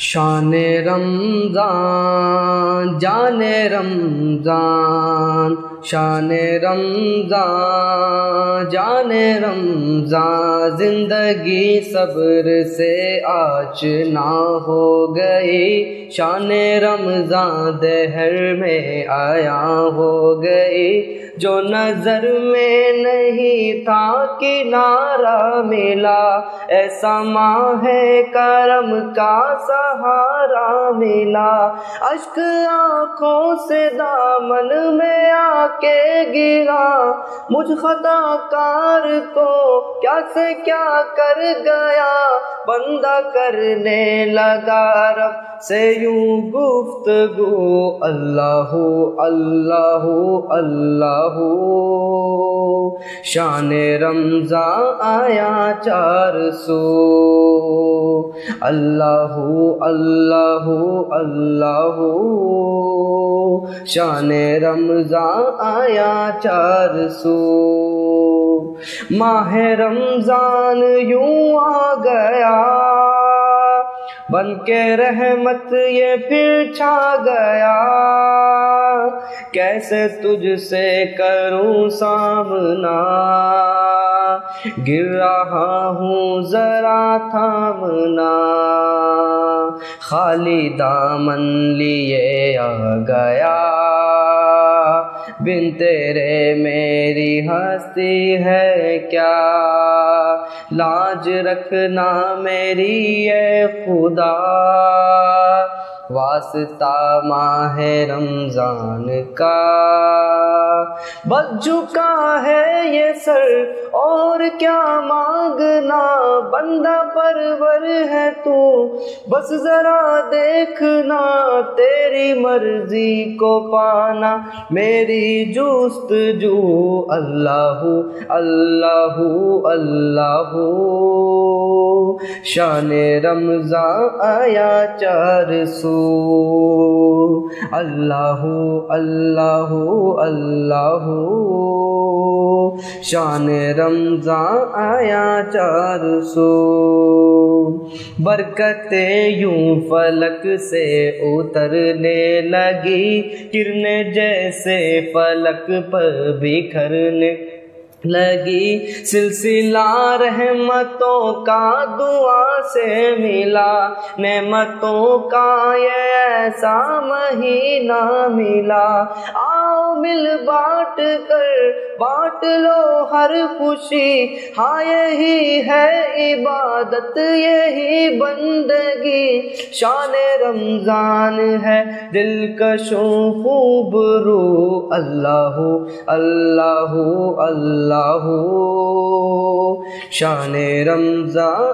शान रमज़ान, जान रमज़ान, शान रमज़ान, जान रमज़ान, ज़िंदगी सब्र से आज ना हो गई। शान रमज़ान, दहर में आया हो गई। जो नज़र में नहीं था किनारा मिला, ऐसा माँ है करम का सहारा मिला। अश्क आँखों से दामन में आके गिरा, मुझ खताकार को क्या से क्या कर गया, बंदा करने लगा रब। से यूँ गुफ्तगू, अल्लाह अल्लाह अल्लाह। शान रमजा आया चार सो। अल्लाह अल्लाह अल्लाह। शान रमजा आया चार सो। माह रमज़ान यूँ आ गया। बन के रहमत ये फिर छा गया। कैसे तुझसे करूँ सामना? गिर रहा हूँ जरा थामना। खाली दामन लिए आ गया। बिन तेरे मेरी हस्ती है क्या? लाज रखना मेरी है खुदा। वास्ता माह रमज़ान का। बच चुका है ये सर, और क्या मांगना? बंदा परवर है तू, बस जरा देखना। तेरी मर्ज़ी को पाना, मेरी जुस्त जू अल्लाह अल्लाह अल्लाह। शान रमजा आया चार सू अल्लाह अल्लाह अल्लाह। शान रमजा आया चार सो। बरकतें यूँ फलक से उतरने लगी, किरणें जैसे फलक पर बिखरने लगी सिलसिला रहमतों का दुआ से मिला। नेमतों का ये ऐसा महीना मिला। आओ मिल बांट कर बांट लो हर खुशी। हाँ यही है इबादत, यही बंदगी। शान रमज़ान है दिलकशों खूब रू। अल्लाह अल्लाह अल्लाह।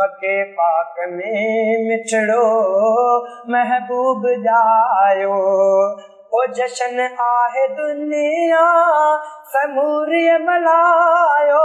मके पाक में मिठड़ो महबूब जायो। ओ जशन आहे दुनिया समूरिय मलायो।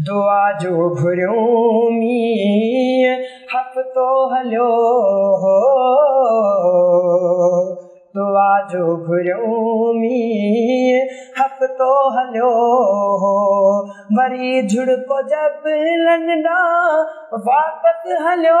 दुआ जो घुरियूं मींहुं हफ़्तो हलियो हो। दुआ जो घुरियूं मींहुं हफ़्तो हलियो हो। वरी झुड़को जब लंडा वापसि हलियो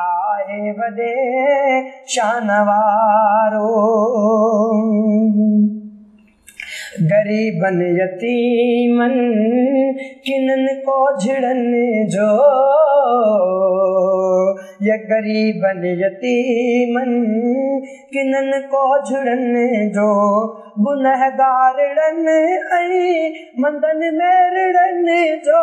आहे वॾे शान वारो ग़रीबन यतीमन, किननि को झिड़न जो। ये गरीबन यतीमन, किनन को झुड़न जो। गुनहगारड़न ऐं मंदन मेरड़न जो।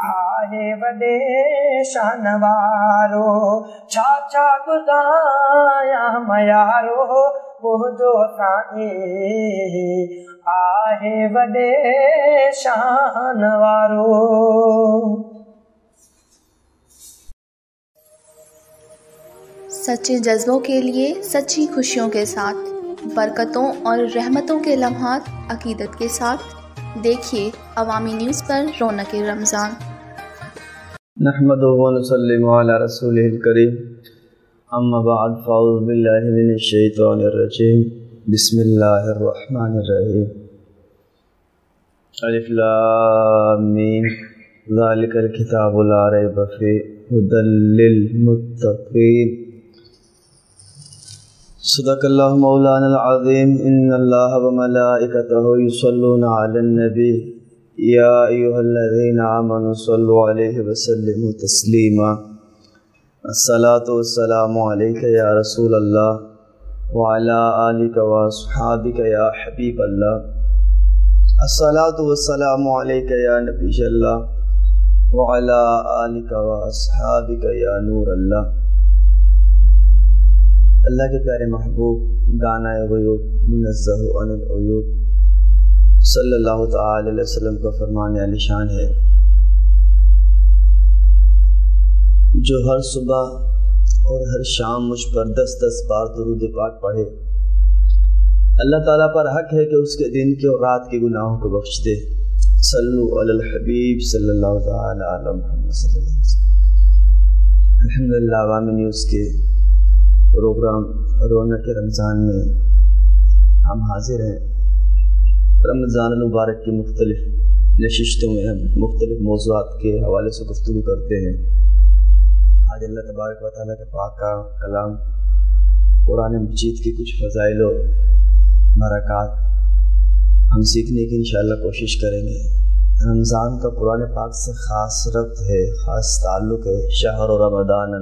आहे वॾे छा छा ॿुधायां मयारो मुंहिंजो साईं? आहे वॾे शान वारो। सच्चे जज्बों के लिए, सच्ची खुशियों के साथ, बरकतों और रहमतों के लम्हात अकीदत के साथ, देखिए अवामी न्यूज़ पर रौनक रमज़ान। नहमद रसूल करीम अम्माबाद फ़ाउज़बिल्लिनशैतरजीम बसमीम अलिफ्लामीम ज़ालिकल किताबुल ला रैब फ़ीह हुदल लिलमुत्तक़ीन सदक़ल्लाहु मौलाना अज़ीम इन्नल्लाह व मलाइकतहु युसल्लूना अलन सल्लु अलैहि व सल्लिमु तस्लीमा। अस्सलातु वस्सलामु अलैका या रसूल अल्लाह व अला आलिका व अस्हाबिका या हबीब अल्लाह अस्सलातु वस्सलामु अलैका या नबी अल्लाह व अला आलिका व अस्हाबिका या नूर अल्लाह के प्यारे महबूब, दाना गयूब मुनज़्ज़ह अनिल अयूब सल्लल्लाहु अलैहि वसल्लम का फरमान आलिशान है। जो हर सुबह और हर शाम मुझ पर दस दस बार दरूद पाक पढ़े, अल्लाह ताला पर हक है कि उसके दिन के और रात के गुनाहों को बख्श दे। सल्लु अलल हबीब सल्लल्लाहु अलैहि वसल्लम। अल्हम्दुलिल्लाह न्यूज़ के प्रोग्राम रौनक रमज़ान में हम हाजिर हैं। रमज़ान मुबारक की मुख्तलिफ़ नशिस्तों में हम मुख्तलिफ़ मौज़ूद के हवाले से गुफ्तु करते हैं। आज अल्लाह तबारक व ताली के पाक का कलाम, कुरान मजीद के कुछ फ़जाइल बरक़ात हम सीखने की इन कोशिश करेंगे। रमज़ान का कुरान पाक से ख़ास रब्त है, ख़ास ताल्लुक़ है। शहर रमदान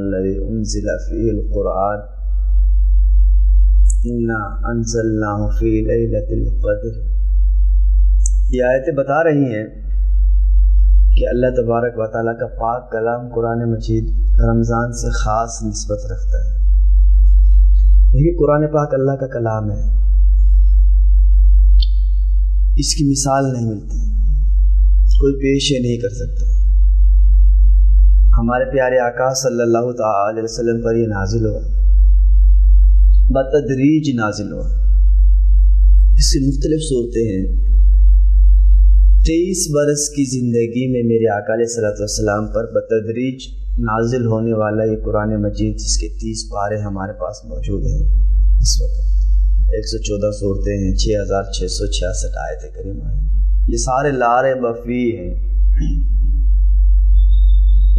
क़ुरान इन्ना अनजल्लाफ़ी लैलतुल ये आयतें बता रही हैं कि अल्लाह तबारक व ताली का पाक कलाम कुरान मजीद रमज़ान से ख़ास नस्बत रखता है। देखिए, कुरान पाक अल्लाह का कलाम है। इसकी मिसाल नहीं मिलती। कोई पेश नहीं कर सकता। हमारे प्यारे आका सल्लल्लाहु अलैहि वसल्लम पर यह नाजिल हुआ। बतदरीज नाजिल हुआ। इसकी मुख्तलिफ़ सूरतें हैं। तेईस बरस की ज़िंदगी में मेरे आकाल सलाम पर बतदरीज नाजिल होने वाला ये कुरान मजीद, जिसके तीस पारे हमारे पास मौजूद हैं। इस वक्त एक सौ चौदह सूरतें हैं छः हज़ार छः सौ छियासठ आयत करीमा हैं ये सारे लारे बफ़ी हैं।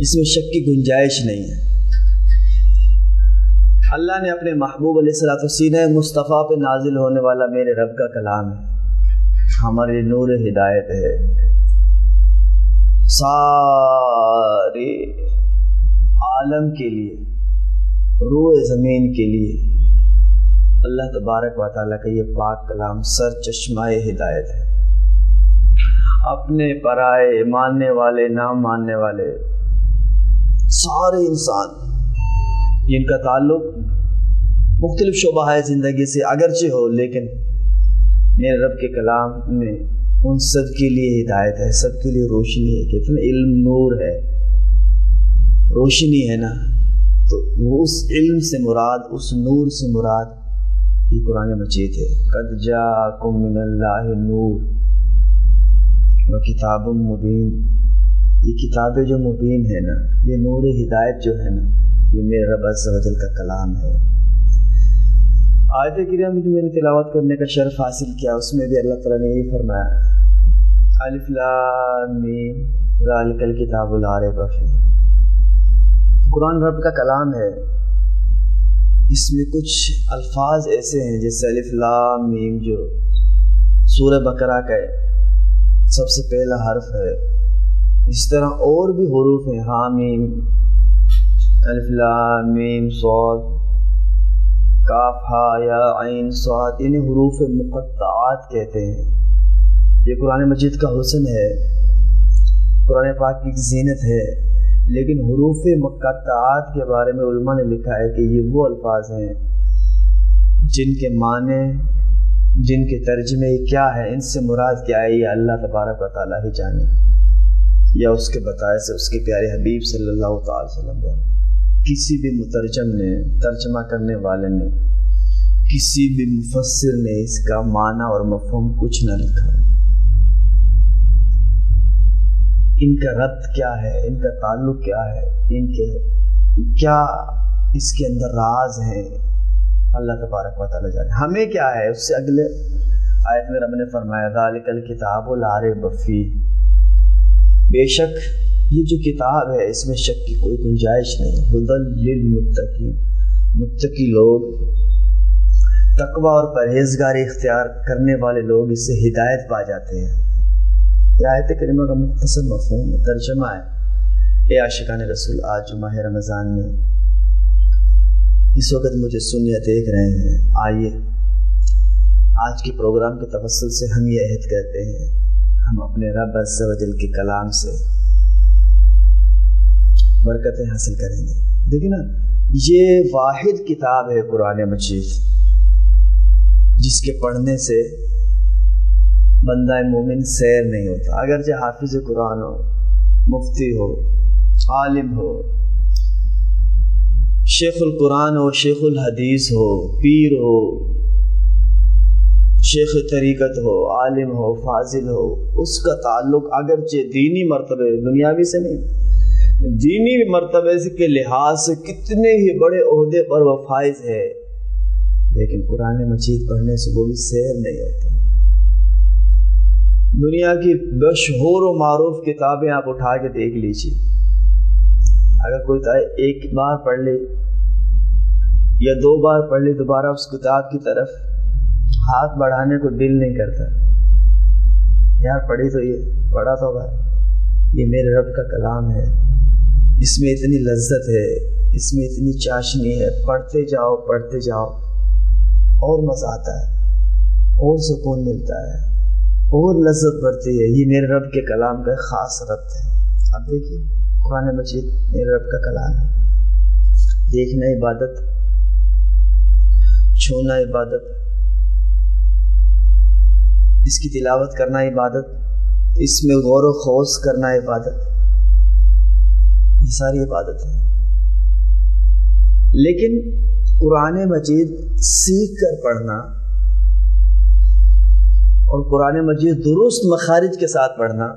इसमें शक की गुंजाइश नहीं है। अल्लाह ने अपने महबूब सीन मुस्तफ़ा पे नाजिल होने वाला मेरे रब का कलाम है। हमारे नूर हिदायत है। सारे आलम के लिए रोए ज़मीन के लिए अल्लाह तबारक व का ये पाक कलाम सर चश्माए हिदायत है। अपने पराए मानने वाले, ना मानने वाले सारे इंसान, जिनका ताल्लुक मुख्तलिफ़ शुबा ज़िंदगी से, अगरचे हो, लेकिन मेरे रब के कलाम में उन सब के लिए हिदायत है, सब के लिए रोशनी है कितना इल्म नूर है। रोशनी है ना? तो वो उस इल्म से मुराद, उस नूर से मुराद ये कुरान मजीद है। कद जा नूर व किताब मुबीन। ये किताबें जो मुबीन है ना, ये नूर हिदायत जो है ना, ये मेरे रब अजल का कलाम है। आयत क्रिया में जो मैंने तिलावत करने का शर्फ हासिल किया, उसमें भी अल्लाह ताला ने यही फरमाया कुरान रब का कलाम है, इसमें कुछ अल्फाज ऐसे हैं जैसे अलिफ्लाम जो सूर बकरा का सबसे पहला हर्फ है। इस तरह और भी हरूफ हैं हामीम अलिफ्लाम सौद। काफ हा या आइन स्वाद, इन्हें हरूफ मुक़त्तात कहते हैं। ये कुरान मजीद का हुसन है। कुरान पाक की जीनत है। लेकिन हरूफ मक़ात के बारे में उलमा ने लिखा है कि ये वो अल्फाज हैं जिनके माने, जिनके तर्जमे क्या है, इनसे मुराद क्या है, ये अल्लाह तबारक ताली ही जाने। या उसके बताए से उसके प्यारे हबीब सल्लल्लाहु अलैहि वसल्लम जाने। किसी भी मुतरजम ने, तर्जमा करने वाले ने, किसी भी मुफसर ने इसका माना और मफहम कुछ ना लिखा। इनका रद्द क्या है? इनका ताल्लुक क्या है? इनके, क्या इसके अंदर राज है? अल्लाह तबारक वाली जाने। हमें क्या है? उससे अगले आयत में रब ने फरमाया दालिकल किताब लारे बफ़ी बेशक ये जो किताब है, इसमें शक की कोई गुंजाइश नहीं हुदल मुत्तकी मुत्तकी लोग, तकवा और परहेजगारी इख्तियार करने वाले लोग इससे हिदायत पा जाते हैं। आयत करीमा का मुख्तर मफहूम तर्जमा है। ए आशिकान रसूल, आज माह रमज़ान में इस वक्त मुझे सुन या देख रहे हैं। आइए। आज के प्रोग्राम के तवसल से हम ये अहद करते हैं, हम अपने रब वजल के कलाम से। बरकतें हासिल करेंगे। देखिए ना, ये वाहिद किताब है कुरान मजीद, जिसके पढ़ने से बंदा मोमिन सैर नहीं होता। अगर चाहे हाफिज कुरान हो, मुफ्ती हो, आलिम हो, शेखुल कुरान हो, शेखुल हदीस हो, पीर हो, शेख तरीक़त हो, आलिम हो, फाजिल हो, उसका ताल्लुक अगरचे दीनी मरतबे दुनियावी से नहीं। दीनी मरतबे के लिहाज से कितने ही बड़े अहदे पर वह फाइज है। लेकिन कुरान मजीद पढ़ने से वो भी सैर नहीं होता। दुनिया की मशहूर व मारूफ किताबें आप उठा के देख लीजिए। अगर कोई एक बार पढ़ ले या दो बार पढ़ ले, दोबारा उस किताब की तरफ़ हाथ बढ़ाने को दिल नहीं करता। यार पढ़ी तो ये, पढ़ा तो भाई ये मेरे रब का कलाम है। इसमें इतनी लज्जत है, इसमें इतनी चाशनी है, पढ़ते जाओ पढ़ते जाओ, और मज़ा आता है, और सुकून मिलता है, और लज्जत बढ़ती है। ये मेरे रब के कलाम का ख़ास रब्त है। अब देखिए, कुरान मजीद मेरे रब का कलाम है। देखना इबादत छूना इबादत, इसकी तिलावत करना इबादत, इसमें गौर खोस करना इबादत। ये सारी इबादत है। लेकिन कुरान मजीद सीख कर पढ़ना और कुरान मजीद दुरुस्त मखारिज के साथ पढ़ना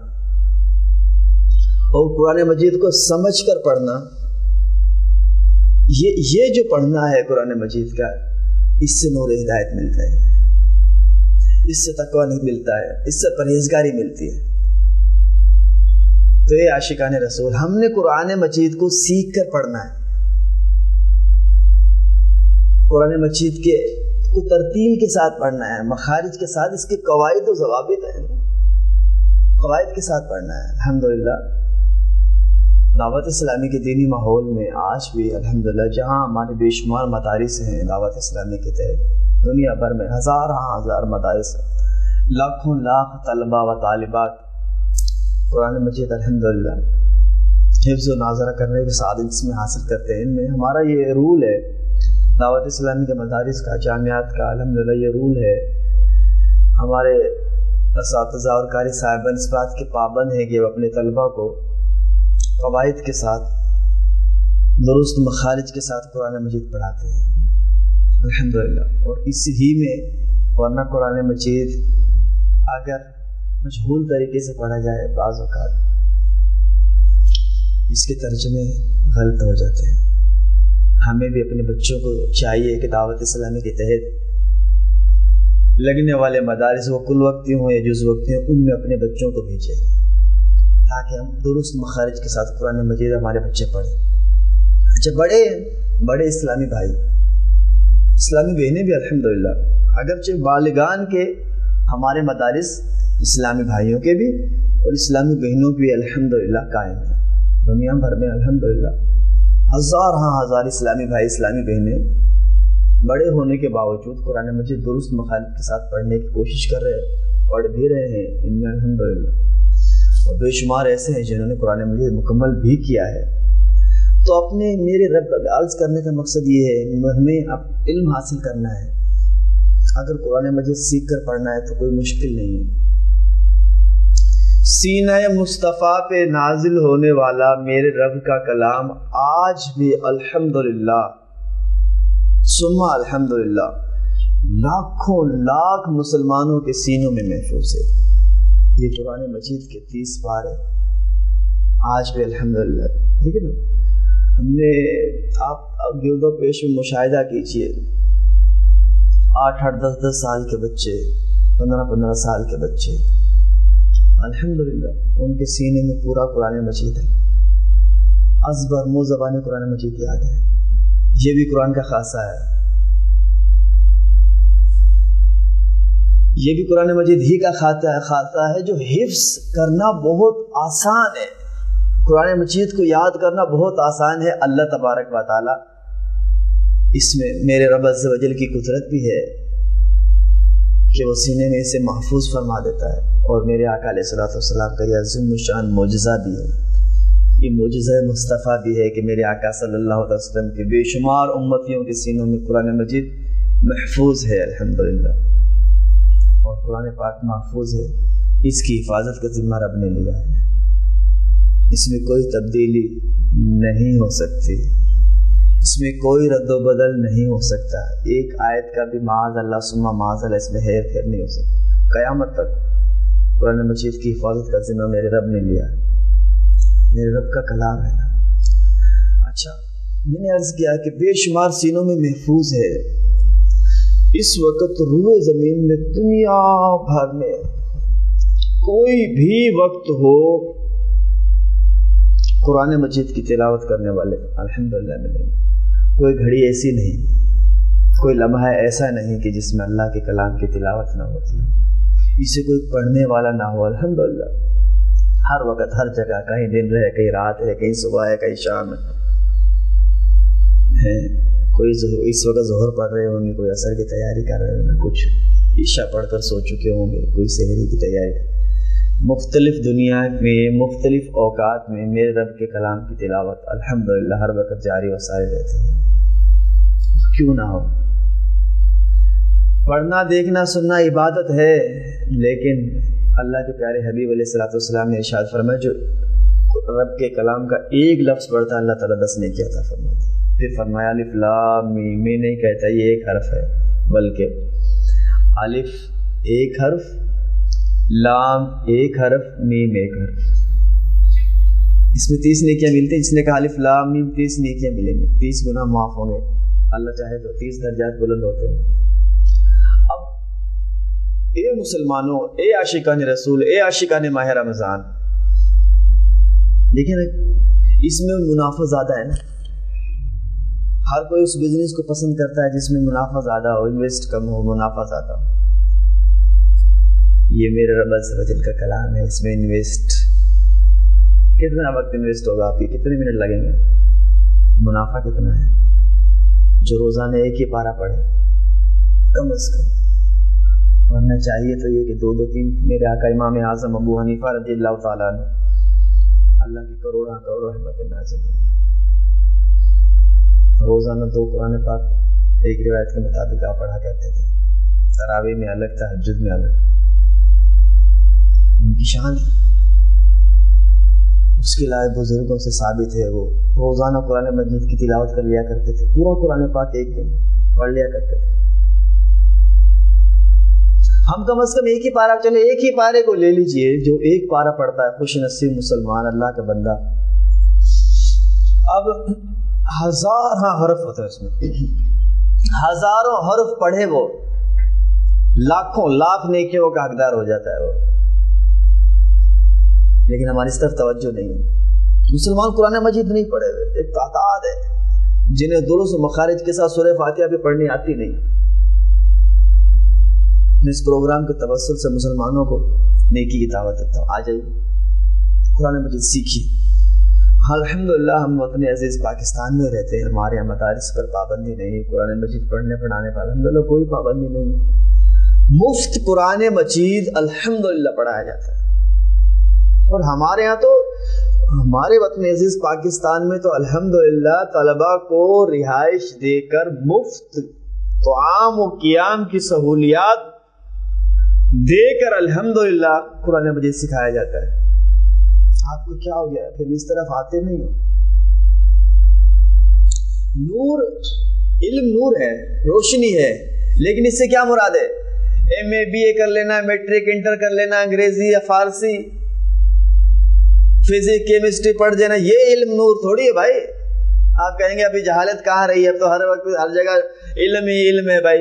और कुरान मजीद को समझ कर पढ़ना, ये ये जो पढ़ना है कुरान मजीद का, इससे नूर हिदायत मिलता है। इससे तकवा नहीं मिलता है। इससे परहेजगारी मिलती है। तो ये आशिकान रसूल, हमने कुरान मजीद को सीख कर पढ़ना है। कुरान मजीद के को तरतील के साथ पढ़ना है, मखारिज के साथ, इसके कवायद और जवाबित हैं। कवायद के साथ पढ़ना है अलहमदिल्ला दावत इस्लामी के दीनी माहौल में आज भी, अल्हम्दुलिल्लाह, जहाँ हमारे बेशुमार मदारस हैं दावत इस्लामी के तहत, दुनिया भर में हज़ार हाँ हज़ार मदारस लाखों लाख तलबा व तालिबात कुरान मजीद अलहमदिल्ला हिफ्ज़ नाजरा करने के साथ इसमें हासिल करते हैं। इनमें हमारा ये रूल है, दावत इस्लामी के मदारस का, जामियात का अलहमदिल्ला ये रूल है। हमारे और कारी साहिबान इस बात के पाबंद हैं कि वह अपने तलबा को कवायद के साथ, दुरुस्त मखारिज के साथ कुरान मजीद पढ़ाते हैं। अल्हम्दुलिल्लाह। और इस ही में, वरना कुरान मजीद अगर मशहूल तरीके से पढ़ा जाए बाज़ इसके तर्जमे गलत हो जाते हैं। हमें भी अपने बच्चों को चाहिए कि दावत इस्लामी के तहत लगने वाले मदारस वो कुल वक्ती हों या जुज वक्ती हों, उनमें अपने बच्चों को भेजें ताकि हम दुरुस्त मखारिज के साथ कुरान मजीद हमारे बच्चे पढ़ें। अच्छा बड़े बड़े इस्लामी भाई, इस्लामी बहनें भी अल्हम्दुलिल्लाह, अगरचे बालिगान के हमारे मदारस इस्लामी भाइयों के भी और इस्लामी बहनों की भी अल्हम्दुलिल्लाह कायम है। दुनिया भर में अल्हम्दुलिल्लाह हज़ार हाँ हज़ार इस्लामी भाई, इस्लामी बहनें बड़े होने के बावजूद कुरान मजीद दुरुस्त मखालिफ के साथ पढ़ने की कोशिश कर रहे हैं, पढ़ भी रहे हैं, इनमें अलहमदिल्ला और बेशुमार ऐसे हैं जिन्होंने कुरान मजीद मुकम्मल भी किया है। तो अपने मेरे रब अर्ज़ करने का मकसद ये है, हमें अब इल्म हासिल करना है। अगर कुरान मजीद सीख कर पढ़ना है तो कोई मुश्किल नहीं है। सीना मुस्तफ़ा पे नाजिल होने वाला मेरे रब का कलाम आज भी अल्हम्दुलिल्लाह। सुमा अल्हम्दुलिल्लाह। लाखों लाख मुसलमानों के सीनों में महफूज है। ये कुरान मजीद के तीस बार है। आज भी अल्हम्दुलिल्लाह। ठीक है ना हमने आप गिरदो पेश में मुशाहिदा कीजिए। आठ आठ, दस दस साल के बच्चे, पंद्रह पंद्रह साल के बच्चे। अल्हम्दुलिल्लाह, उनके सीने में पूरा कुरान मजीद है। अजबर मुँह जबान कुरान मजीद याद है। ये भी कुरान का खासा है। ये भी कुरान मजीद ही का खाता है खाता है जो हिफ्स करना बहुत आसान है। कुरान मजीद को याद करना बहुत आसान है। अल्लाह तबारक वाली इसमें मेरे रब वजल की कुदरत भी है। कि वो सीने में इसे महफूज फरमा देता है। और मेरे आका सलाम का यह शान मोजा भी है। ये मोजा मुस्तफ़ा भी है कि मेरे आका सल्लल्लाहु अलैहि वसल्लम के बेशुमार उम्मतियों के सीनों में कुरान मजीद महफूज है, अल्हम्दुलिल्लाह। और कुरान पाक महफूज है। इसकी हिफाजत का ज़िम्मा रब ने लिया है। इसमें कोई तब्दीली नहीं हो सकती। इसमें कोई रद्दबदल नहीं हो सकता। एक आयत का भी माज अल्लाह सुमा माज अल्लाह इसमें हेर फेर नहीं हो सकता। क़यामत तक कुरान मजीद की हिफाजत का जिम्मा मेरे रब ने लिया मेरे रब का कलाम है ना। अच्छा मैंने अर्ज़ किया कि बेशुमार सीनों में महफूज है। इस वक्त रूए ज़मीन में दुनिया भर में कोई भी वक्त हो कुरान मजीद की तिलावत करने वाले, अल्हम्दुलिल्लाह, मिलेंगे। कोई घड़ी ऐसी नहीं, कोई लम्हा ऐसा नहीं कि जिसमें अल्लाह के कलाम की तिलावत ना होती इसे कोई पढ़ने वाला ना हो, अल्हम्दुलिल्लाह। हर वक्त, हर जगह, कहीं दिन रहे, कहीं रात है कहीं सुबह है, कहीं शाम है। कोई इस वक्त जोहर पढ़ रहे होंगे, कोई असर की तैयारी कर रहे होंगे, कुछ ईशा पढ़कर सो चुके होंगे, कोई शहरी की तैयारी मुख्तलिफ़ दुनिया में, मुख्तलिफ़ अवकात में मेरे रब के कलाम की तिलावत अल्हम्दुलिल्लाह हर वक्त जारी व सारी रहती क्यों ना हो? पढ़ना, देखना, सुनना इबादत है, लेकिन अल्लाह के प्यारे हबीब सलाम ने इशाद फरमाया, जो रब के कलाम का एक लफ्ज़ पढ़ता अल्लाह ताला दस ने किया था फरमाता फिर फरमाया, अलिफ लाम मैं नहीं कहता, ये एक हर्फ है, बल्कि अलिफ एक हर्फ लाम, एक हरफ, मीम, एक हर्फ। इसमें तीस नेकियाँ मिलती हैं, जिसने कहा लाम, मीम, तीस नेकियाँ मिलेंगी। तीस गुना माफ़ होंगे। अल्लाह चाहे तो तीस दर्जात बुलंद होते हैं। अब, ए मुसलमानों, ए आशिकान रसूल, ए आशिकान माह रमज़ान। देखिए ना, इसमें मुनाफा ज़्यादा है ना। हर कोई उस बिज़नेस को पसंद करता है जिसमें मुनाफा ज़्यादा हो इन्वेस्ट कम हो, मुनाफा ज़्यादा हो। ये मेरे रब वजल का कलाम है, इसमें इन्वेस्ट कितना वक्त इन्वेस्ट होगा आपकी? कितने मिनट लगेंगे? मुनाफा कितना है? जो रोज़ाना एक ही पारा पढ़े, कम अज कम। वरना चाहिए तो ये कि दो दो तीन, मेरे आका इमाम आज़म अबू हनीफा रज़ी अल्लाह ताला अल्लाह की करोड़ा करोड़ रहमत नाजिल रोज़ाना दो कुरान पाक एक रिवायत के मुताबिक आप पढ़ा करते थे। तरावी में अलग था हजद में अलग। उनकी शान है उसके अलावा बुज़ुर्गों से साबित है वो। रोज़ाना कुरान मजीद की तिलावत कर लिया करते थे। पूरा कुरान पाक एक दिन पढ़ लिया करते थे। हम कम अज कम एक ही पारा, चले एक ही पारे को ले लीजिए, जो एक पारा पढ़ता है खुश नसीब मुसलमान, अल्लाह का बंदा। अब हज़ार हाँ हरफ होता है उसमें। हज़ारों हरफ पढ़े वो। लाखों, लाख नेकियों का हकदार हो जाता है वो। लेकिन हमारी इस तरफ़ तवज्जो नहीं है। मुसलमान कुरान मजीद नहीं पढ़े हुए, एक तादाद है, जिन्हें दुरुस्त मखारिज के साथ सुरह फातिहा भी पढ़नी आती नहीं। इस प्रोग्राम के तवसल से मुसलमानों को नेकी की दावत देता हूँ। आ जाइए, कुरान मजीद सीखिए। अल्हम्दुलिल्लाह, हम अपने अज़ीज़ पाकिस्तान में रहते हैं, हमारे यहाँ मदारस पर पाबंदी नहीं है कुरान मजीद पढ़ने पढ़ाने पर अलहमदिल्ला कोई पाबंदी नहीं। है मुफ़्त कुरान मजीद अल्हम्दुलिल्लाह पढ़ाया जाता है। और हमारे यहाँ तो हमारे वतन अज़ीज़ पाकिस्तान में तो अल्हम्दुलिल्लाह तलबा को रिहाइश देकर मुफ़्त तो आम व कियाम की सहूलियात देकर अल्हम्दुलिल्लाह कुरान मजीद सिखाया जाता है। आपको क्या हो गया? फिर इस तरफ़ आते नहीं हो? नूर, इल्म नूर है, रोशनी है, लेकिन इससे क्या मुराद है? एम ए बी ए कर लेना मैट्रिक इंटर कर लेना, अंग्रेज़ी या फारसी। फिजिक्स केमिस्ट्री पढ़ देना ये इल्म नूर थोड़ी है भाई। आप कहेंगे, अभी जहालत कहाँ रही है? अब तो हर वक्त, हर जगह इल्म ही इल्म है भाई।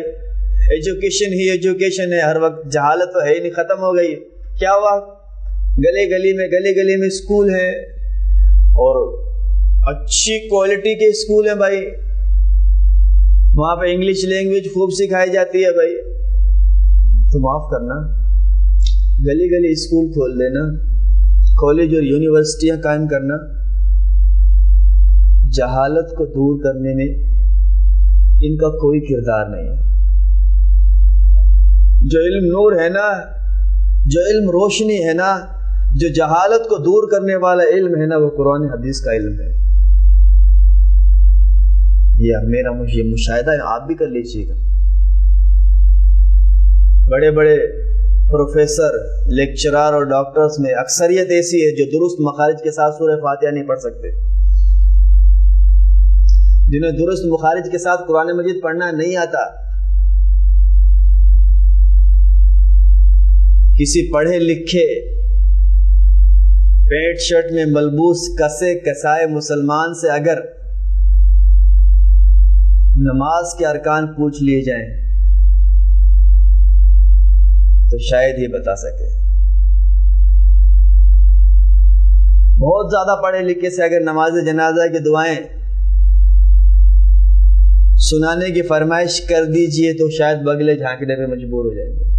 एजुकेशन ही एजुकेशन है। हर वक्त जहालत तो है ही नहीं, खत्म हो गई। क्या हुआ? गली गली में, गली गली में स्कूल है। और अच्छी क्वालिटी के स्कूल है भाई। वहाँ पे इंग्लिश लैंग्वेज खूब सिखाई जाती है भाई। तो माफ़ करना। गली गली स्कूल खोल देना। कॉलेज और यूनिवर्सिटियाँ कायम करना जहालत को दूर करने में इनका कोई किरदार नहीं है। जो इल्म नूर है ना, जो इल्म रोशनी है ना, जो जहालत को दूर करने वाला इल्म है ना, वो कुरान हदीस का इल्म है। ये मेरा ये मुशाहिदा आप भी कर लीजिएगा। बड़े बड़े प्रोफेसर, लेक्चरर और डॉक्टर्स में अक्सरियत ऐसी है जो दुरुस्त मखारिज के साथ सूर्य फातिहा नहीं पढ़ सकते। जिन्हें दुरुस्त मुखारिज के साथ कुरान मजीद पढ़ना नहीं आता। किसी पढ़े लिखे, पेट शर्ट में मलबूस कसे कसाए मुसलमान से अगर नमाज़ के अरकान पूछ लिए जाएँ। तो शायद ये बता सके। बहुत ज़्यादा पढ़े लिखे से अगर नमाज़ जनाजा की दुआएँ सुनाने की फरमाइश कर दीजिए तो शायद बगले झांकने पे मजबूर हो जाएँगे।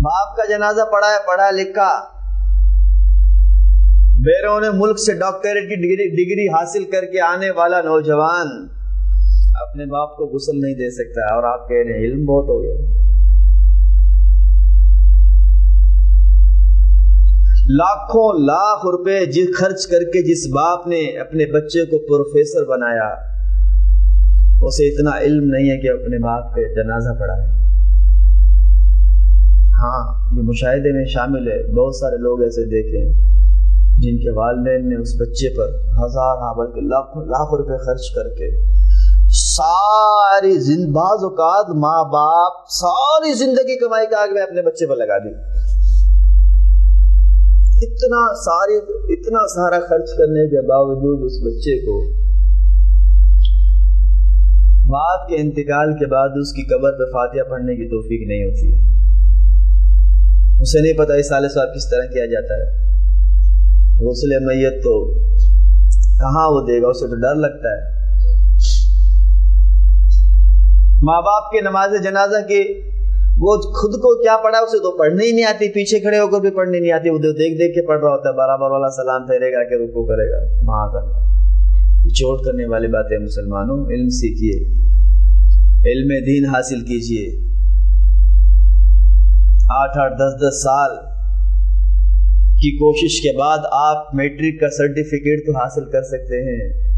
बाप का जनाजा पढ़ा है, पढ़ा लिखा। बैरों मुल्क से डॉक्टरेट की डिग्री डिग्री हासिल करके आने वाला नौजवान अपने बाप को गुसल नहीं दे सकता और आप कह रहे हैं, इल्म बहुत हो गया। लाखों, लाख रुपए जिस खर्च करके जिस बाप ने अपने बच्चे को प्रोफेसर बनाया, उसे इतना इल्म नहीं है कि अपने बाप का जनाजा पढ़ाए। हाँ ये मुशाहिदे में शामिल है। बहुत सारे लोग ऐसे देखे जिनके वालदेन ने उस बच्चे पर हज़ार हाँ बल्कि लाखों, लाख रुपए खर्च करके सारी बाज औकात माँ बाप सारी ज़िंदगी कमाई का आग में अपने बच्चे पर लगा दी। इतना सारी, इतना सारा खर्च करने के बावजूद उस बच्चे को बाप के इंतकाल के बाद उसकी कबर पर फातिहा पढ़ने की तोफीक नहीं होती। उसे नहीं पता इस साल साहब किस तरह किया जाता है। गौसले मैयत तो कहाँ वो देगा? उसे तो डर लगता है। माँ बाप के नमाज़ जनाजा के, वो खुद को क्या पढ़ा उसे तो पढ़ने ही नहीं आती। पीछे खड़े होकर भी पढ़ने नहीं आती। वो तो देख देख के पढ़ रहा होता है। बराबर वाला सलाम फेरेगा के रुको करेगा। महाजल्ला चोट करने वाली बात मुसलमानों। इल्म सीखिए। इल्म दीन हासिल कीजिए। आठ आठ, दस दस साल की कोशिश के बाद आप मैट्रिक का सर्टिफिकेट तो हासिल कर सकते हैं।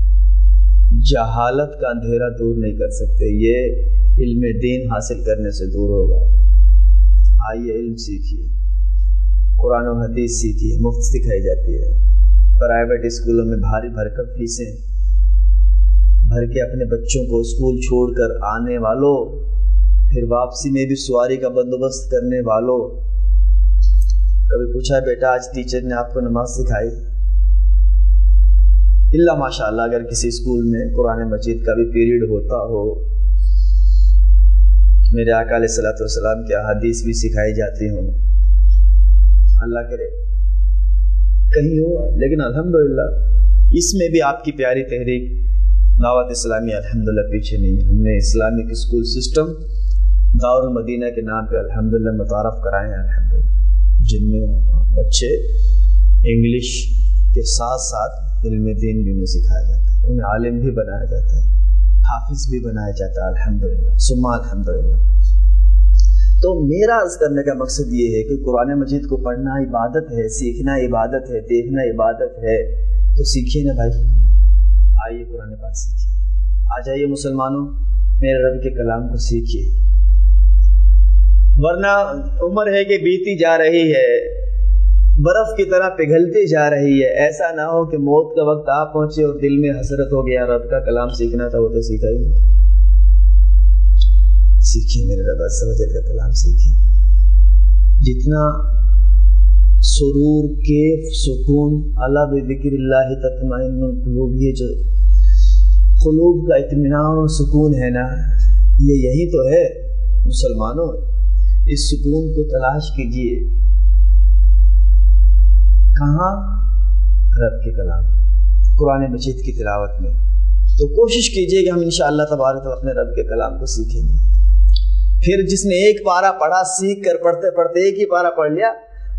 जहालत का अंधेरा दूर नहीं कर सकते। ये इल्म दीन हासिल करने से दूर होगा। आइए इल्म सीखिए। कुरान और हदीस सीखिए। मुफ़्त सिखाई जाती है। प्राइवेट स्कूलों में भारी भरकम फीसें। भर के अपने बच्चों को स्कूल छोड़कर आने वालों, फिर वापसी में भी सवारी का बंदोबस्त करने वालों। कभी पूछा, बेटा, आज टीचर ने आपको नमाज़ सिखाई? इल्ला माशाल्लाह, अगर किसी स्कूल में कुरान मजीद का भी पीरियड होता हो, मेरे आका सलाम की हदीस भी सिखाई जाती हो। अल्लाह करे, कहीं हो, लेकिन अल्हम्दुलिल्लाह, इसमें भी आपकी प्यारी तहरीक, दावत इस्लामी अल्हम्दुलिल्लाह पीछे नहीं हमने Islamic school system, Darul Madina के नाम पे अल्हम्दुलिल्लाह मुतारफ़ कराए हैं, अल्हम्दुलिल्लाह। जिनमें बच्चे इंग्लिश के साथ साथ इल्म दीन भी उन्हें सिखाया जाता है। उन्हें आलिम भी बनाया जाता है। हाफिज भी बनाया जाता है, अल्हम्दुलिल्लाह। सुम्मा अल्हम्दुलिल्लाह। तो मेरा अर्ज़ करने का मकसद ये है कि कुरान मजीद को पढ़ना इबादत है, सीखना इबादत है, देखना इबादत है। तो सीखिए ना भाई। आइए कुरान पाक सीखिए। आ जाइए मुसलमानों, मेरे रब के कलाम को सीखिए। वरना उम्र है कि बीती जा रही है बर्फ़ की तरह पिघलती जा रही है। ऐसा ना हो कि मौत का वक्त आ पहुँचे और दिल में हसरत हो गया। रब का कलाम सीखना था, वो तो सीखा ही सीखिए मेरे रब सवजल का कलाम सीखिए। जितना सुरूर के सुकून अला बेदिक्र ये जो कुलूब का इतमान और सुकून है ना, ये यही तो है। मुसलमानों, इस सुकून को तलाश कीजिए। कहाँ रब के कलाम? कुरान मजीद की तिलावत में। तो कोशिश कीजिए कि हम इन तबारक तो अपने रब के कलाम को सीखेंगे। फिर जिसने एक पारा पढ़ा सीख कर पढ़ते पढ़ते एक ही पारा पढ़ लिया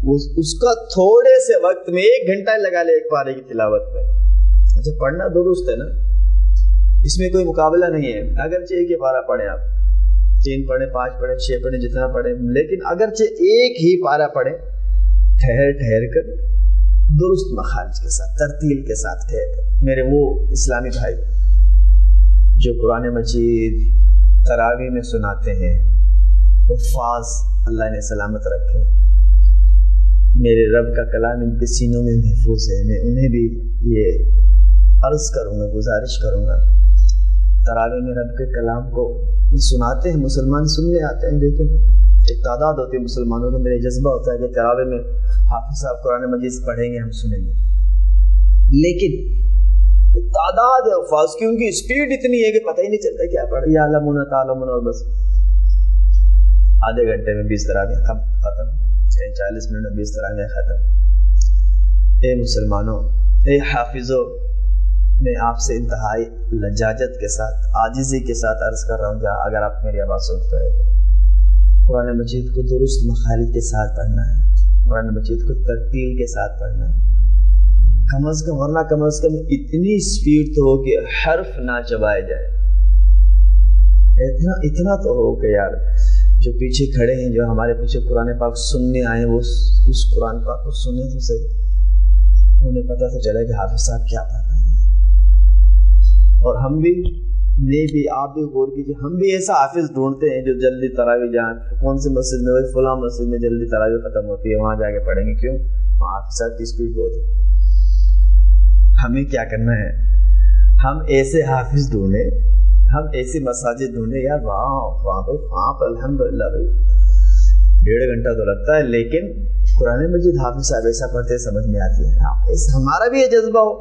उस, उसका थोड़े से वक्त में एक घंटा लगा ले एक पारे की तिलावत में अच्छा पढ़ना दुरुस्त है ना? इसमें कोई मुकाबला नहीं है। अगर एक ही पारा पढ़े आप। तीन पढ़े पाँच पढ़े छह पढ़े जितना पढ़े। लेकिन अगरचे एक ही पारा पढ़े ठहर ठहर कर दुरुस्त मखारिज के साथ, तरतील के साथ कर मेरे वो इस्लामी भाई जो कुरान मजीद तरावी में सुनाते हैं फाज अल्लाह ने सलामत रखे। मेरे रब का कलाम इनके सीनों में महफूज है। मैं उन्हें भी ये अर्ज़ करूँगा, गुजारिश करूँगा, तरावे में रब के कलाम को सुनाते हैं, मुसलमान सुनने आते हैं लेकिन एक तादाद होती है मुसलमानों के अंदर जज्बा होता है कि तरावे में हाफिज साहब कुरान मजीद पढ़ेंगे हम सुनेंगे। लेकिन तादाद है अल्फाज की उनकी स्पीड इतनी है कि पता ही नहीं चलता क्या पढ़। या आलमुन तालमुन और बस। आधे घंटे में बीस तरह खत्म चालीस मिनट में बीस तरह खत्म। ए मुसलमानों ए हाफिजों मैं आपसे इंतहाई लजाजत के साथ आजिज़ी के साथ अर्ज़ कर रहा हूँ अगर आप मेरी आवाज़ सुनते रहे तो। कुरान मजीद को दुरुस्त मखारिज के साथ पढ़ना है। कुरान मजीद को तरतील के साथ पढ़ना है। कम अज़ कम, वरना कम अज़ कम इतनी स्पीड तो हो कि हर्फ ना चबाए जाए। इतना इतना तो हो कि यार, जो पीछे खड़े हैं, जो हमारे पीछे कुरान पाक सुनने आए वो उस कुरान पाक को सुने तो सही। उन्हें पता तो चला कि हाफिज साहब क्या पढ़ रहे हैं। और हम भी ने भी आप भी गौर कीजिए हम भी ऐसा हाफिज ढूंढते हैं जो जल्दी तरावी जाए कौन सी मस्जिद में फुला मस्जिद में जल्दी तरावी खत्म होती है वहाँ जाके पढ़ेंगे क्यों? वहाँ हाफिज साहब की स्पीड बहुत है। हमें क्या करना है? हम ऐसे हाफिज ढूंढे हम ऐसी मसाजिद ढूंढे यार वहाँ वहाँ भाई वहाँ पर अलहमदिल्ला भाई। डेढ़ घंटा तो लगता है लेकिन कुरान मजिद हाफिज साहब ऐसा पढ़ते समझ में आती है। हाँ, हमारा भी ये जज्बा हो।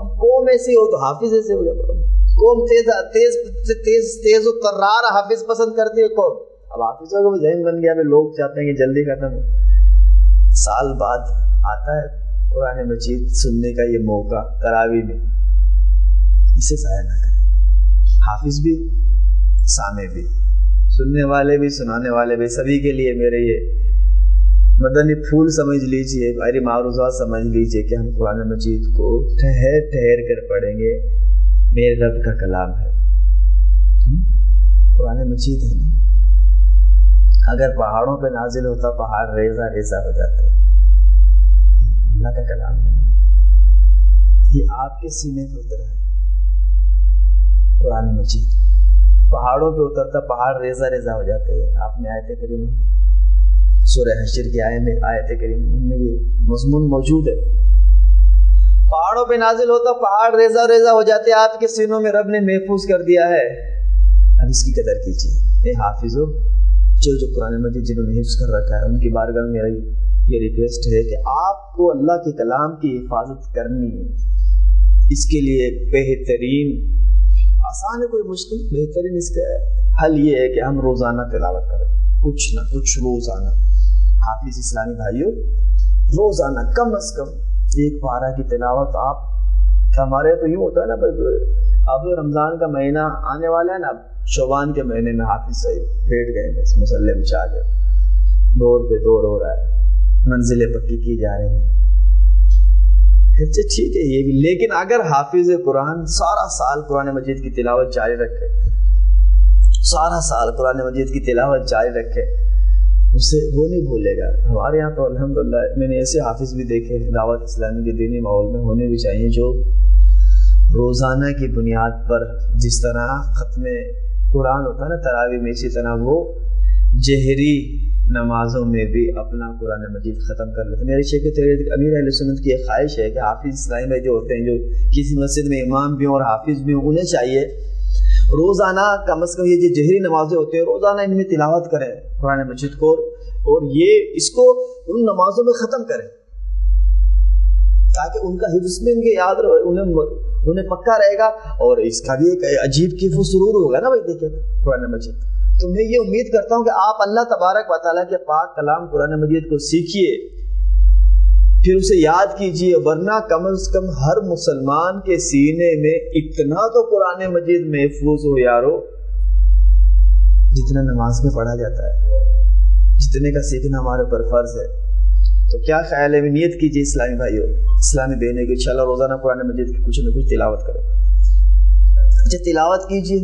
अब कौम ऐसी हो तो हाफिज ऐसे हो गया। कौम तेज तेज तेज तेज तर्रार हाफिज पसंद करती है कौम। अब हाफिजों का जहन बन गया लोग चाहते हैं कि जल्दी खत्म हो। साल बाद आता है कुरान मजीद सुनने का ये मौका, तरावी में। इसे साया ना करें। हाफिज भी, सामे भी। सुनने वाले भी, सुनाने वाले भी, सभी के लिए मेरे ये मदनी फूल समझ लीजिए मेरी मारूजा समझ लीजिए कि हम कुरान मजीद को ठहर ठहर कर पढ़ेंगे। मेरे रब का कलाम है। कुरान मजीद है ना? अगर पहाड़ों पे नाजिल होता, पहाड़ रेजा रेजा हो जाता। अल्लाह का कलाम है ना? ये आपके सीने पे उतरा है कुरान मजीद पहाड़ों पे उतरता, पहाड़ रेजा रेजा हो जाते। हैं आपने आयत करीम सूर्य हशर की आय में, आयत करीम में ये मजमून मौजूद है। पहाड़ों पे नाजिल होता पहाड़ रेजा रेजा हो जाते आपके सीनों में रब ने महफूज कर दिया है। अब इसकी कदर कीजिए। हाफिजो, जो जो कुरान मजीद जिन्होंने हिफ्स कर रखा है, उनकी बारगाह में मेरा ये रिक्वेस्ट है कि आपको अल्लाह के कलाम की हिफाजत करनी है। इसके लिए बेहतरीन, आसान है कोई मुश्किल? बेहतरीन इसका हल ये है कि हम रोज़ाना तिलावत करें। कुछ ना कुछ रोज़ाना। हाफिज इस्लामी भाइयों, रोज़ाना कम अज़ कम एक पारा की तिलावत आप हमारे तो यूँ होता है ना अब रमज़ान का महीना आने वाला है ना शोबान के महीने में हाफिज सही बैठ गए, बस मुसल्ले बिछा गए दौर पे दौर हो रहा है, मंजिलें पक्की की जा रही हैं। अच्छा ठीक है, ये भी, लेकिन अगर हाफिज कुरान सारा साल कुरान मजीद की तिलावत जारी रखे, सारा साल कुरान मजीद की तिलावत जारी रखे उसे वो नहीं भूलेगा हमारे यहाँ तो अल्हम्दुलिल्लाह, मैंने ऐसे हाफिज भी देखे दावत इस्लामी के दीनी माहौल में होने भी चाहिए, जो रोज़ाना की बुनियाद पर जिस तरह ख़त्म कुरान होता है ना, तरावी में इसी तरह वो जहरी नमाजों में भी अपना कुरान मजीद ख़त्म कर लेते मेरे शेख तहरीर अमीर सुनत की एक ख्वाहिश है कि हाफिज़ इस्लामी में जो होते हैं, जो किसी मस्जिद में इमाम भी हों और हाफिज़ भी हों, उन्हें चाहिए रोज़ाना कम अज़ कम ये जो जहरी नमाजें होती हैं, रोज़ाना इनमें तिलावत करें। कुरान मजीद को और ये इसको उन नमाजों में ख़त्म करें। ताकि उनका हिफ्स भी उनके याद रहे, उन्हें उन्हें पक्का रहेगा और इसका भी एक अजीब की सुरूर होगा ना भाई, देखिए कुरान मजीद। तो मैं ये उम्मीद करता हूँ कि आप अल्लाह तबारक वाली के पाक कलाम कुरान मजीद को सीखिए, फिर उसे याद कीजिए, वरना कम अज कम हर मुसलमान के सीने में इतना तो कुरान मजीद महफूज हो यारो जितना नमाज़ में पढ़ा जाता है, जितने का सीखना हमारे ऊपर फ़र्ज़ है। तो क्या ख्याल है, नियत कीजिए इस्लामी भाइयों, इस्लामी बहने की इंशाल्लाह रोज़ाना कुरान मजीद की कुछ न कुछ तिलावत करें। अच्छा तिलावत कीजिए।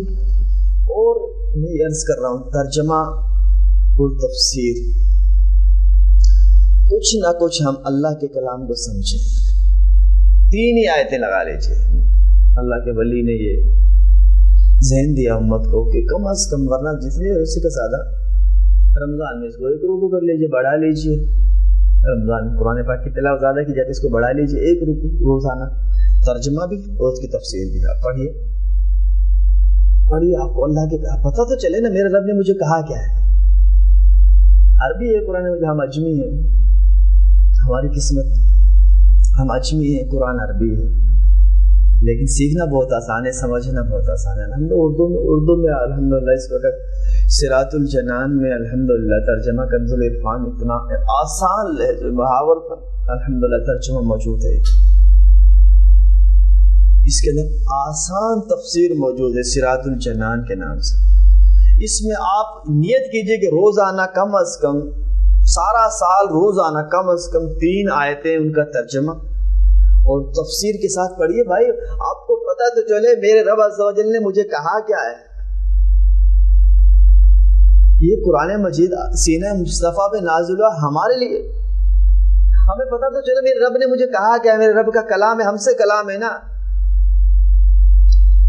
और मैं अर्ज़ कर रहा हूँ, तर्जमा और तफसीर। कुछ ना कुछ हम अल्लाह के कलाम को समझें। तीन ही आयतें लगा लीजिए। अल्लाह के वली ने ये जहन दिया उम्मत को कि कम अज कम, वरना जितने उससे का ज़्यादा रमज़ान में इसको एक रुकू कर लीजिए, बढ़ा लीजिए। रमज़ान कुरान पाक की तिलाव ज़्यादा की जाती है, इसको बढ़ा लीजिए, एक रुकू, रोज़ाना। तर्जमा भी और उसकी तफसीर भी। आप पढ़िए। पढ़िए आपको अल्लाह के कहा, पता तो चले ना, मेरे रब ने मुझे कहा क्या है? अरबी है, कुरान में हम अजमी है। हमारी किस्मत, हम अजमी है, कुरान अरबी है। लेकिन सीखना बहुत आसान है, समझना बहुत आसान है। हम उर्दू में उर्दू में अलहमदिल्ला इस वक्त सिरातुल जनान में अल्हम्दुलिल्लाह तर्जमा, कंजुल इरफान इतना आसान मुहावर पर अल्हम्दुलिल्लाह तर्जमा मौजूद है। इसके अंदर आसान तफसीर मौजूद है सिरातुल जनान के नाम से। इसमें आप नियत कीजिए कि रोज़ाना कम अज़ कम, सारा साल रोज़ाना कम अज़ कम तीन आयतें उनका तर्जमा और तफसीर के साथ पढ़िए, भाई, आपको पता तो चले, मेरे रब ने मुझे कहा क्या है? ये कुरान मजीद, सीना मुस्तफ़ा पे नाजुल हमारे लिए। हमें पता तो चले, मेरे रब ने मुझे कहा क्या है? मेरे रब का कलाम है, हमसे कलाम है ना?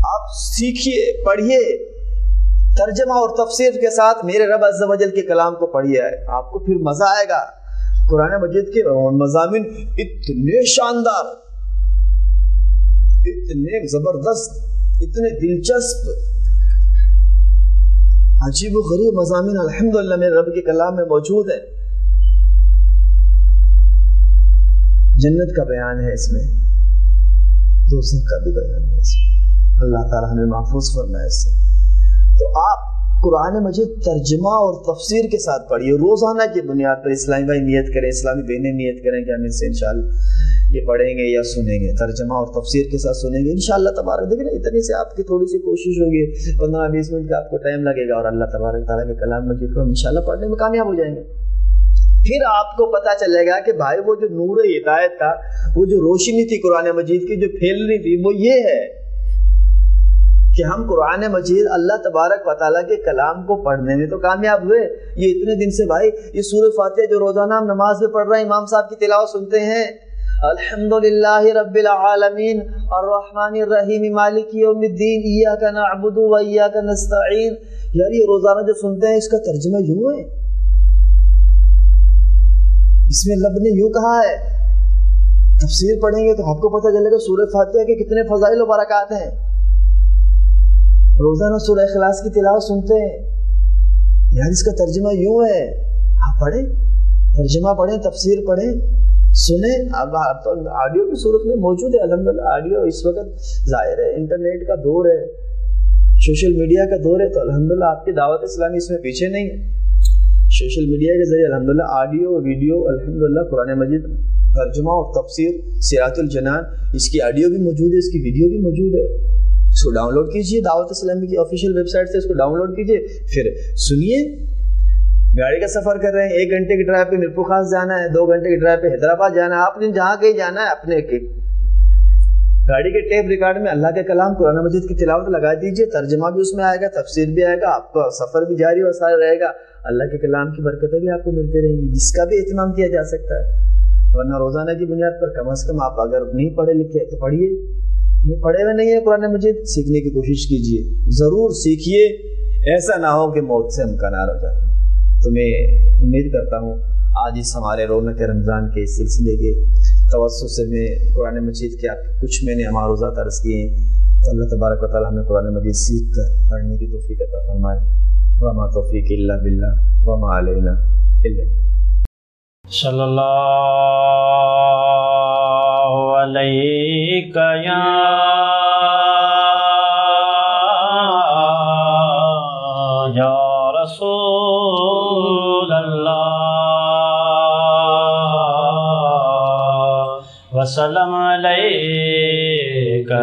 आप सीखिए, पढ़िए। तर्जमा और तफसीर के साथ मेरे रब अज्जल के कलाम को पढ़िए। आपको फिर मज़ा आएगा। कुरान मजीद के मजामिन इतने शानदार। इतने ज़बरदस्त, इतने दिलचस्प अजीब व गरीब मजामी अलहमदिल्ला मेरे रब के कलाम में मौजूद है। जन्नत का बयान है इसमें दोजख का भी बयान है इसमें। अल्लाह ताला हमें महफूज फरमाए इससे। तो आप कुरान मजीद तर्जमा और तफसीर के साथ पढ़िए, रोज़ाना की बुनियाद पर इस्लामी भाई नियत करें, इस्लामी बहनें नियत करें कि हम इससे इंशाल्लाह ये पढ़ेंगे या सुनेंगे, तर्जमा और तफसीर के साथ सुनेंगे। इन तबारक, देखिए ना, इतनी से आपकी थोड़ी सी कोशिश होगी, पंद्रह बीस मिनट का आपको टाइम लगेगा और अल्लाह तबारक ताला के कलाम मजीद को इन पढ़ने में कामयाब हो जाएँगे। फिर आपको पता चलेगा कि भाई, वो जो नूर हिदायत था, वो जो रोशनी थी कुरान मजीद की, जो फैल रही थी, वो ये है कि हम कुरान मजीद अल्लाह तबारक वाली के कलाम को पढ़ने में तो कामयाब हुए। ये इतने दिन से भाई, ये सूर्य फातिहा जो रोज़ाना हम नमाज़ में पढ़ रहे हैं, इमाम साहब की तिलावत सुनते हैं। अल्हम्दुलिल्लाह रब्बिल आलमीन अर्रहमानिर रहीम मालिक यौमिद्दीन इय्याका नअबुदु व इय्याका नस्तईन यार ये रोज़ाना जो सुनते हैं इसका तर्जुमा यूँ है इसमें लब ने यूँ कहा है तफसीर पढ़ेंगे तो आपको पता चलेगा सूर्य फातिहा के कितने फजाइल बरकत हैं रोज़ाना सूर्य अखलास की तिलावत सुनते हैं यार इसका तर्जमा यूँ है आप पढ़े तर्जमा पढ़े तफसीर पढ़े सुने, अब तो ऑडियो की सूरत में मौजूद है अलहमदिल्ला ऑडियो इस वक्त ज़ाहिर है इंटरनेट का दौर है सोशल मीडिया का दौर है तो अलहमदिल्ला आपकी दावत इस्लामी इसमें पीछे नहीं है। सोशल मीडिया के ज़रिए अलहमदिल्ला ऑडियो वीडियो अलहमदिल्ला कुरान मजीद, तर्जुमा और तफसीर, सिरातुल जनान, इसकी ऑडियो भी मौजूद है, इसकी वीडियो भी मौजूद है। इसको डाउनलोड कीजिए, दावत इस्लामी की ऑफिशियल वेबसाइट से इसको डाउनलोड कीजिए, फिर सुनिए गाड़ी का सफ़र कर रहे हैं, एक घंटे की ड्राइव पे मिरपुर खास जाना है, दो घंटे की ड्राइव पे हैदराबाद जाना है, आपने जहाँ कहीं जाना है, अपने के। गाड़ी के टेप रिकॉर्ड में अल्लाह के कलाम कुरान मजीद की तिलावत लगा दीजिए, तर्जमा भी उसमें आएगा, तफसीर भी आएगा, आपका सफ़र भी जारी और सारा रहेगा। अल्लाह के कलाम की बरकतें भी आपको मिलती रहेंगी, इसका भी एहतमाम किया जा सकता है। वरना रोज़ाना की बुनियाद पर कम अज कम आप अगर नहीं पढ़े लिखे तो पढ़िए। पढ़े हुए नहीं है कुरान मजीद, सीखने की कोशिश कीजिए। ज़रूर सीखिए, ऐसा ना हो कि मौत से हम कनार हो जाए। तो मैं उम्मीद करता हूँ, आज इस हमारे रौनक रमज़ान के सिलसिले के तवसु से मैं कुरान मजीद के आपके कुछ मैंने हमारोज़ा तर्ज किए हैं तो अल्लाह तबारक वाली हमें कुरान मजीद सीख कर पढ़ने की तोफ़ी अता फरमाए। वमा तोफ़ी बिल्ला वमा अलैना सल्लल्लाहु अलैहि या वसलम अलैका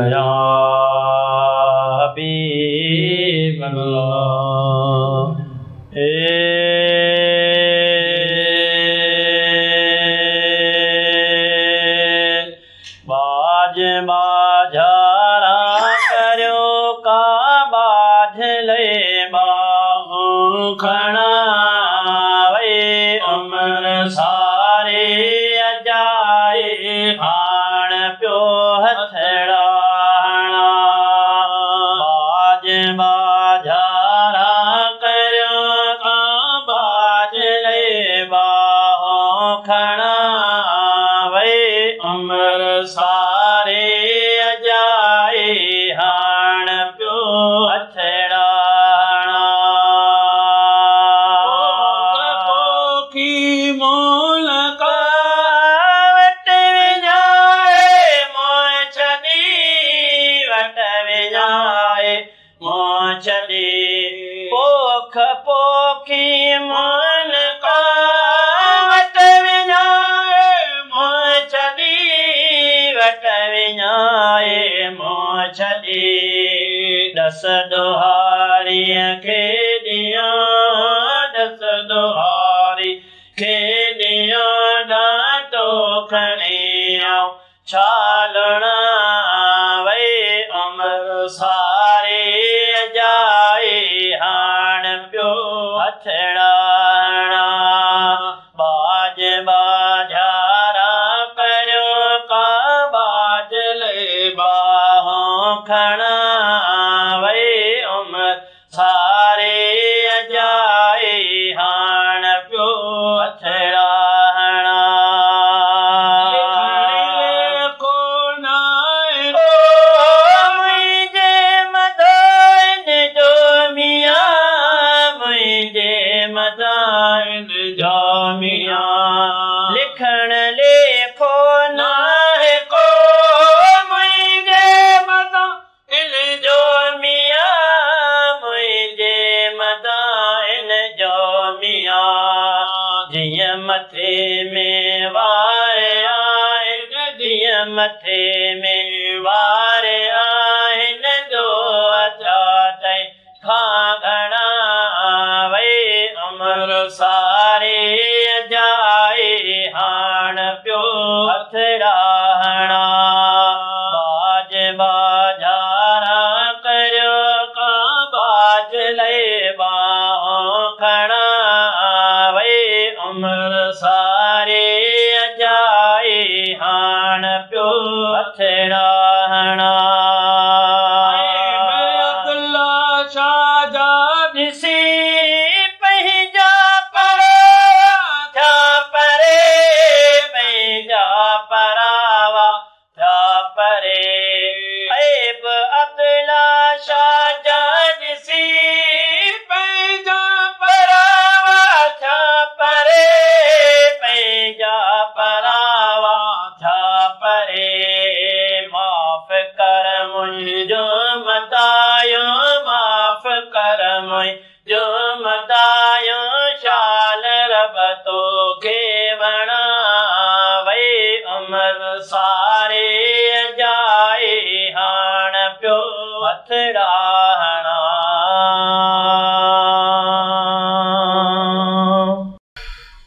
जो हथराहणा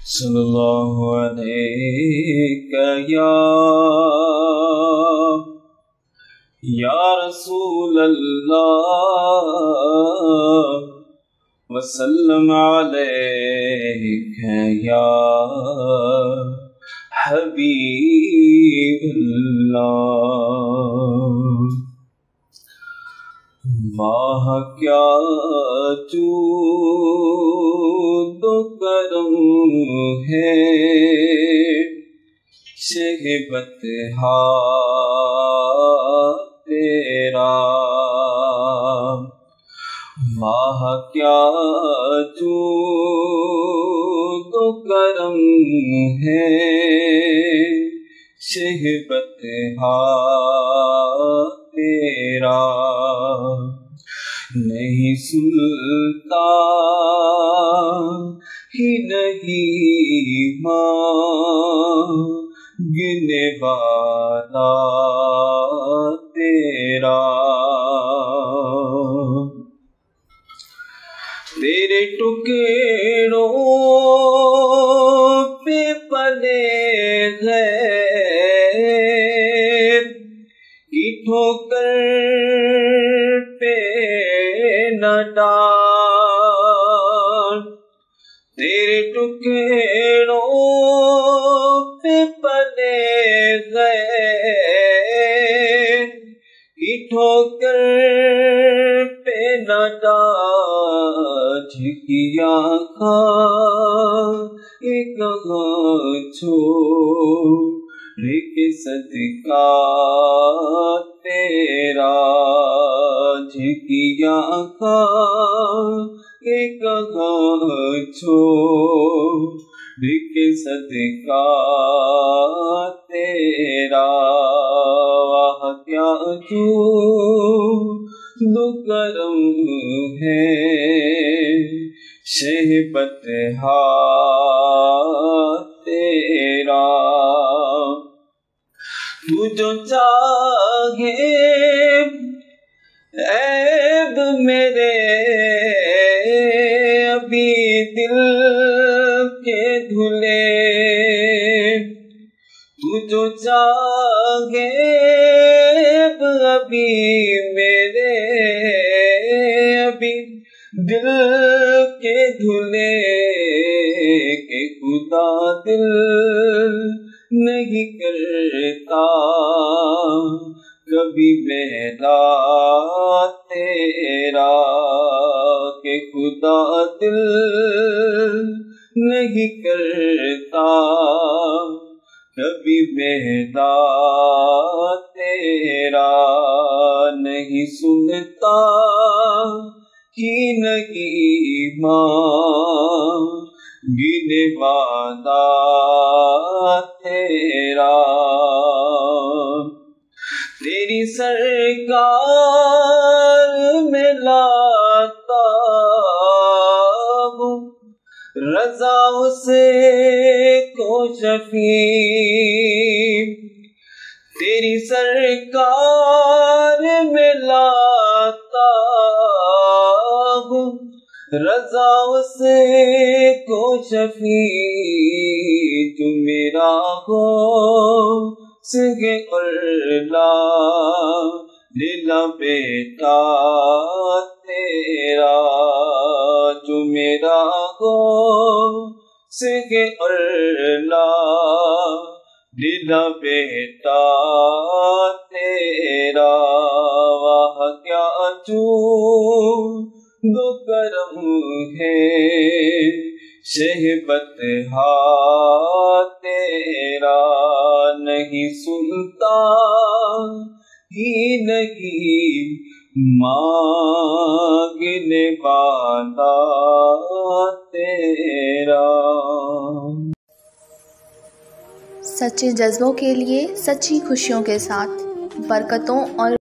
सल्लल्लाहु अलैहि या। रसूल अल्लाह वसल्लम अलैहि या। हबी क्या चू करम है? शहबत तेरा। माह क्या चू करम है? शहबत हा तेरे टुके कभी मेहदा तेरा नहीं सुनता ही नहीं माँ serve me. सच्चे जज्बों के लिए सच्ची खुशियों के साथ बरकतों और